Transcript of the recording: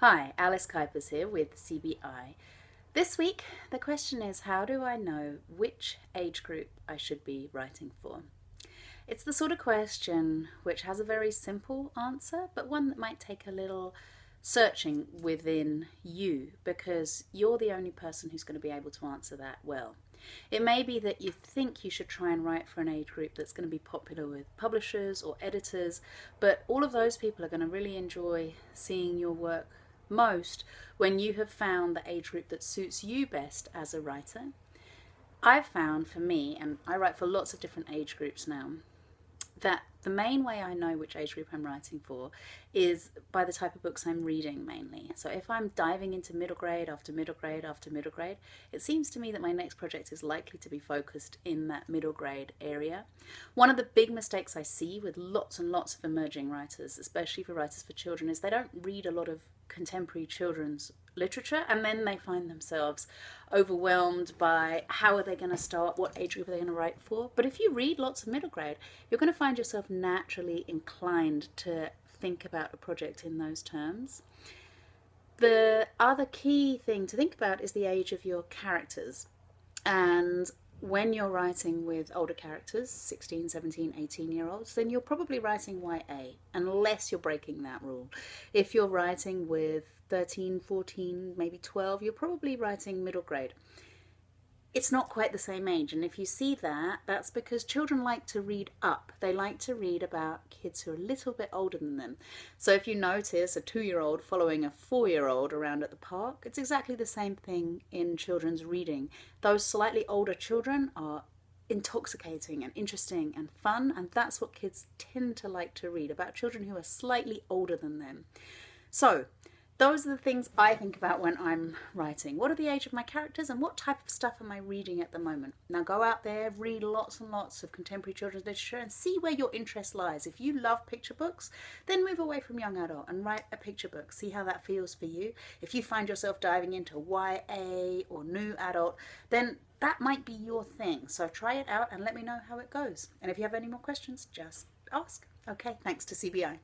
Hi, Alice Kuipers here with CBI. This week, the question is how do I know which age group I should be writing for? It's the sort of question which has a very simple answer, but one that might take a little searching within you because you're the only person who's going to be able to answer that well. It may be that you think you should try and write for an age group that's going to be popular with publishers or editors, but all of those people are going to really enjoy seeing your work most when you have found the age group that suits you best as a writer. I've found for me, and I write for lots of different age groups now, that the main way I know which age group I'm writing for is by the type of books I'm reading mainly. So if I'm diving into middle grade after middle grade after middle grade, it seems to me that my next project is likely to be focused in that middle grade area. One of the big mistakes I see with lots and lots of emerging writers, especially for writers for children, is they don't read a lot of contemporary children's literature and then they find themselves overwhelmed by how are they going to start what age group are they going to write for but if you read lots of middle grade you're going to find yourself naturally inclined to think about a project in those terms. The other key thing to think about is the age of your characters. And when you're writing with older characters 16 17 18 year olds then you're probably writing YA unless you're breaking that rule. If you're writing with 13 14 maybe 12 you're probably writing middle grade it's not quite the same age. And if you see that, that's because children like to read up. They like to read about kids who are a little bit older than them. So if you notice a two year old following a four year old around at the park, it's exactly the same thing in children's reading. Those slightly older children are intoxicating and interesting and fun, and that's what kids tend to like to read about children who are slightly older than them. So, those are the things I think about when I'm writing. What are the age of my characters and what type of stuff am I reading at the moment? Now go out there, read lots and lots of contemporary children's literature and see where your interest lies. If you love picture books, then move away from young adult and write a picture book. See how that feels for you. If you find yourself diving into YA or new adult, then that might be your thing. So try it out and let me know how it goes. And if you have any more questions, just ask. Okay, thanks to CBI.